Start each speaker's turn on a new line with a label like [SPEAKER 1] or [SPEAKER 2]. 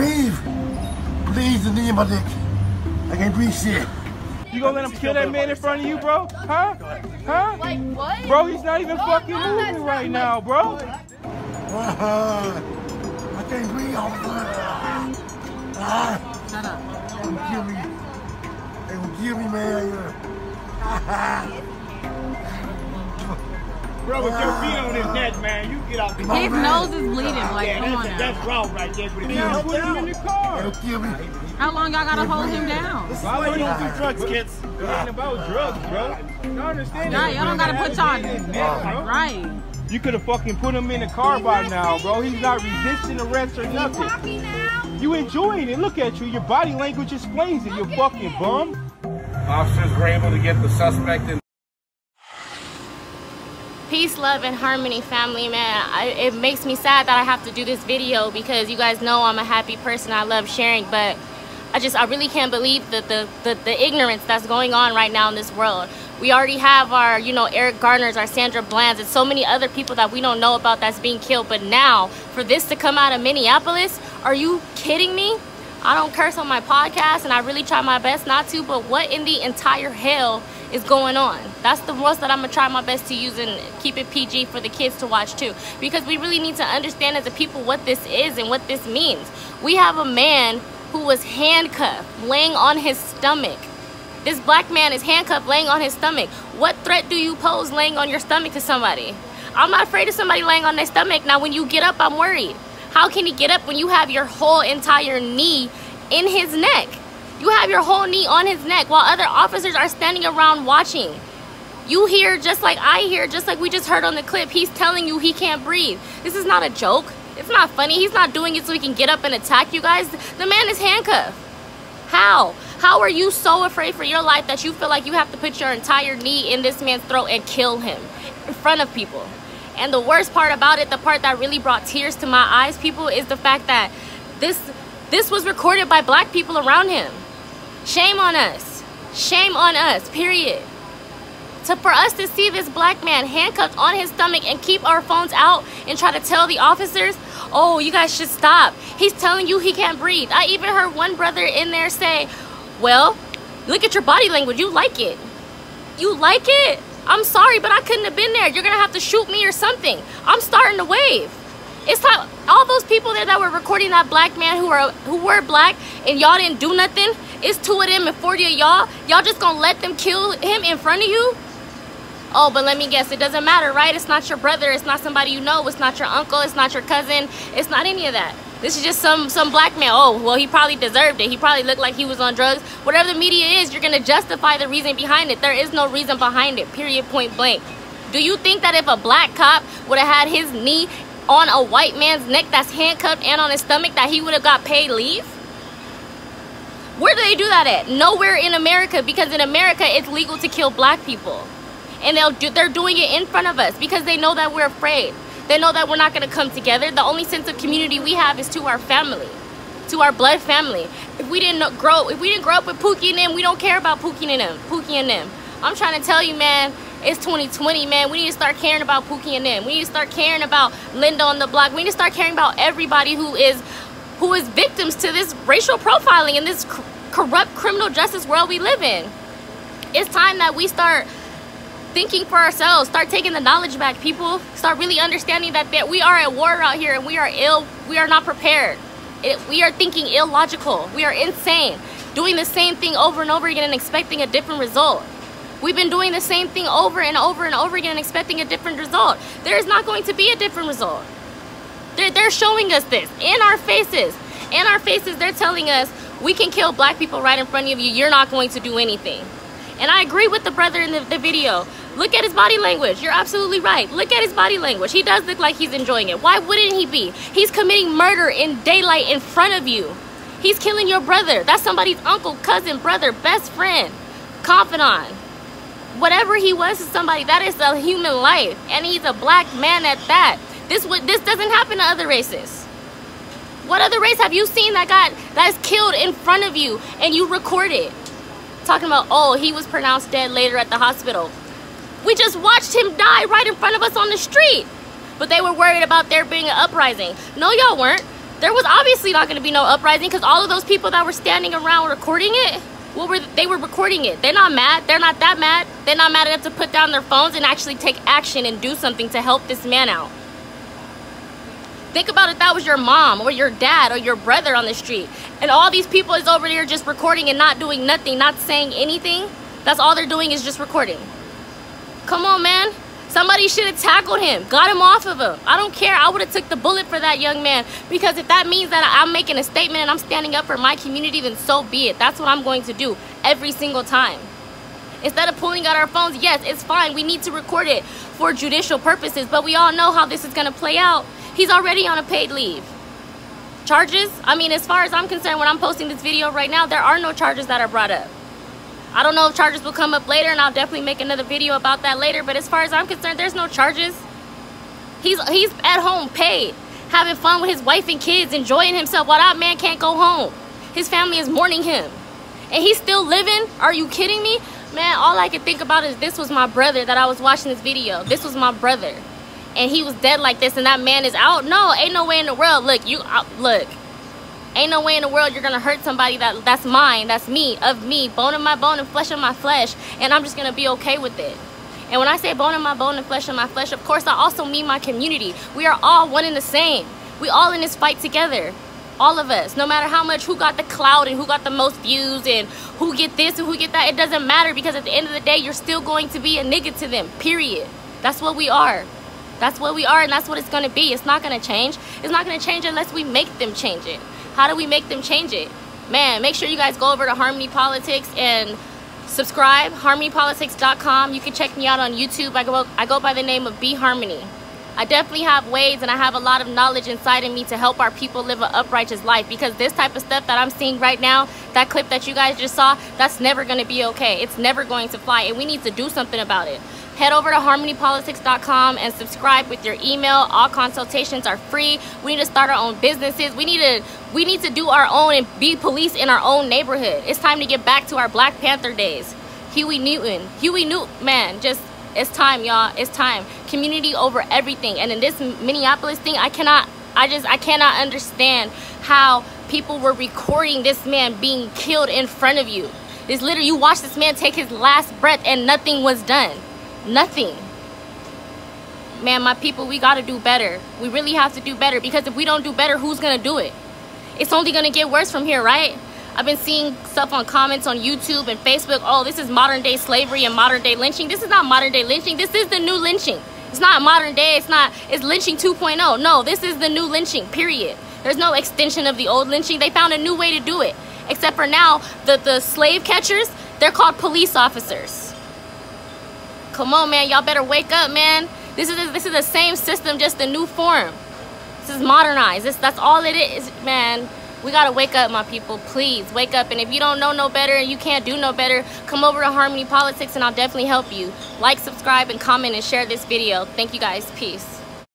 [SPEAKER 1] breathe. Please, the knee in my dick. I can't breathe shit.
[SPEAKER 2] You gonna let him kill that man in front of you, bro? Huh? Huh?
[SPEAKER 3] Like what?
[SPEAKER 2] Bro, he's not even
[SPEAKER 3] Oh,
[SPEAKER 2] fucking
[SPEAKER 3] no,
[SPEAKER 2] moving right
[SPEAKER 3] like-
[SPEAKER 2] now, bro.
[SPEAKER 1] I can't breathe. Oh, ah,
[SPEAKER 4] Shut up.
[SPEAKER 1] they will kill me. They will kill me, man.
[SPEAKER 5] Bro, with your feet on his neck, man, you get out the car.
[SPEAKER 4] His nose is bleeding. Like,
[SPEAKER 5] Yeah,
[SPEAKER 4] come on
[SPEAKER 5] that's,
[SPEAKER 4] now.
[SPEAKER 5] that's wrong right there. But if you
[SPEAKER 2] Yeah, put him in the
[SPEAKER 1] They
[SPEAKER 2] car.
[SPEAKER 1] will kill me.
[SPEAKER 4] How long y'all gotta hold him down?
[SPEAKER 5] Why you don't do drugs, kids?
[SPEAKER 2] It ain't about drugs, bro. You understand?
[SPEAKER 4] Nah,
[SPEAKER 2] that?
[SPEAKER 4] y'all don't gotta put y'all-
[SPEAKER 2] His neck, bro.
[SPEAKER 4] Right.
[SPEAKER 2] You could have fucking put him in the car by now, bro. He's not resisting arrest or nothing. You enjoying it. Look at you. Your body language explains it. You fucking bum.
[SPEAKER 6] Officers were able to get the suspect in
[SPEAKER 7] peace love and harmony family man. I, it makes me sad that i have to do this video because you guys know i'm a happy person. I love sharing but i just i really can't believe that the, the the ignorance that's going on right now in this world. We already have our you know eric garners our sandra blands and so many other people that we don't know about that's being killed. But now for this to come out of minneapolis are you kidding me I don't curse on my podcast and I really try my best not to, but what in the entire hell is going on? That's the most that I'm gonna try my best to use and keep it PG for the kids to watch too. Because we really need to understand as a people what this is and what this means. We have a man who was handcuffed, laying on his stomach. This black man is handcuffed, laying on his stomach. What threat do you pose laying on your stomach to somebody? I'm not afraid of somebody laying on their stomach. Now, when you get up, I'm worried. How can he get up when you have your whole entire knee in his neck? You have your whole knee on his neck while other officers are standing around watching. You hear just like I hear, just like we just heard on the clip, he's telling you he can't breathe. This is not a joke. It's not funny. He's not doing it so he can get up and attack you guys. The man is handcuffed. How? How are you so afraid for your life that you feel like you have to put your entire knee in this man's throat and kill him in front of people? And the worst part about it, the part that really brought tears to my eyes, people, is the fact that this this was recorded by black people around him. Shame on us. Shame on us. Period. To for us to see this black man handcuffed on his stomach and keep our phones out and try to tell the officers, "Oh, you guys should stop." He's telling you he can't breathe. I even heard one brother in there say, "Well, look at your body language. You like it. You like it." I'm sorry, but I couldn't have been there. You're gonna have to shoot me or something. I'm starting to wave. It's time. All those people there that were recording that black man who are who were black and y'all didn't do nothing. It's two of them and 40 of y'all. Y'all just gonna let them kill him in front of you? Oh, but let me guess. It doesn't matter, right? It's not your brother. It's not somebody you know. It's not your uncle. It's not your cousin. It's not any of that. This is just some some black man. Oh, well, he probably deserved it. He probably looked like he was on drugs. Whatever the media is, you're gonna justify the reason behind it. There is no reason behind it. Period. Point blank. Do you think that if a black cop would have had his knee on a white man's neck that's handcuffed and on his stomach, that he would have got paid leave? Where do they do that at? Nowhere in America, because in America it's legal to kill black people, and they'll do, they're doing it in front of us because they know that we're afraid. They know that we're not going to come together. The only sense of community we have is to our family, to our blood family. If we didn't grow, if we didn't grow up with Pookie and them, we don't care about Pookie and them. Pookie and them. I'm trying to tell you, man. It's 2020, man. We need to start caring about Pookie and them. We need to start caring about Linda on the block. We need to start caring about everybody who is who is victims to this racial profiling in this cor- corrupt criminal justice world we live in. It's time that we start thinking for ourselves, start taking the knowledge back, people. Start really understanding that that we are at war out here and we are ill, we are not prepared. It, we are thinking illogical. We are insane. Doing the same thing over and over again and expecting a different result. We've been doing the same thing over and over and over again and expecting a different result. There is not going to be a different result. They're, they're showing us this in our faces. In our faces, they're telling us we can kill black people right in front of you. You're not going to do anything. And I agree with the brother in the, the video. Look at his body language. You're absolutely right. Look at his body language. He does look like he's enjoying it. Why wouldn't he be? He's committing murder in daylight in front of you. He's killing your brother. That's somebody's uncle, cousin, brother, best friend, confidant. Whatever he was to somebody, that is a human life. And he's a black man at that. This would this doesn't happen to other races. What other race have you seen that got that is killed in front of you and you record it? Talking about oh he was pronounced dead later at the hospital. We just watched him die right in front of us on the street. But they were worried about there being an uprising. No, y'all weren't. there was obviously not going to be no uprising because all of those people that were standing around recording it what were they were recording it they're not mad they're not that mad they're not mad enough to put down their phones and actually take action and do something to help this man out think about if that was your mom or your dad or your brother on the street and all these people is over there just recording and not doing nothing not saying anything that's all they're doing is just recording come on man Somebody should have tackled him, got him off of him. I don't care. I would have took the bullet for that young man because if that means that I'm making a statement and I'm standing up for my community, then so be it. That's what I'm going to do every single time. Instead of pulling out our phones, yes, it's fine. We need to record it for judicial purposes, but we all know how this is going to play out. He's already on a paid leave. Charges? I mean, as far as I'm concerned, when I'm posting this video right now, there are no charges that are brought up. I don't know if charges will come up later, and I'll definitely make another video about that later. But as far as I'm concerned, there's no charges. He's he's at home, paid, having fun with his wife and kids, enjoying himself while that man can't go home. His family is mourning him, and he's still living. Are you kidding me, man? All I could think about is this was my brother that I was watching this video. This was my brother, and he was dead like this, and that man is out. No, ain't no way in the world. Look, you uh, look. Ain't no way in the world you're gonna hurt somebody that that's mine, that's me, of me, bone of my bone and flesh of my flesh, and I'm just gonna be okay with it. And when I say bone of my bone and flesh of my flesh, of course I also mean my community. We are all one and the same. We all in this fight together. All of us, no matter how much who got the clout and who got the most views and who get this and who get that, it doesn't matter because at the end of the day, you're still going to be a nigga to them, period. That's what we are. That's what we are and that's what it's gonna be. It's not gonna change. It's not gonna change unless we make them change it. How do we make them change it? Man, make sure you guys go over to Harmony Politics and subscribe, harmonypolitics.com. You can check me out on YouTube. I go, I go by the name of B Harmony. I definitely have ways and I have a lot of knowledge inside of me to help our people live an uprighteous life because this type of stuff that I'm seeing right now, that clip that you guys just saw, that's never going to be okay. It's never going to fly and we need to do something about it head over to harmonypolitics.com and subscribe with your email. All consultations are free. We need to start our own businesses. We need to we need to do our own and be police in our own neighborhood. It's time to get back to our black panther days. Huey newton huey newton man just it's time y'all it's time. Community over everything. And in this minneapolis thing i cannot i just i cannot understand how people were recording this man being killed in front of you. This literally you watch this man take his last breath and nothing was done Nothing. Man, my people, we got to do better. We really have to do better because if we don't do better, who's to do it? It's only to get worse from here, right? I've been seeing stuff on comments on YouTube and Facebook. Oh, this is modern day slavery and modern day lynching. This is not modern day lynching. This is the new lynching. It's not modern day. It's not, it's lynching 2.0. No, this is the new lynching, period. There's no extension of the old lynching. They found a new way to do it. Except for now, the, the slave catchers, they're called police officers. Come on, man. Y'all better wake up, man. This is this is the same system, just a new form. This is modernized. This that's all it is, man. We gotta wake up, my people. Please wake up. And if you don't know no better and you can't do no better, come over to Harmony Politics and I'll definitely help you. Like, subscribe, and comment and share this video. Thank you guys. Peace.